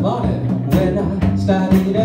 morning when I started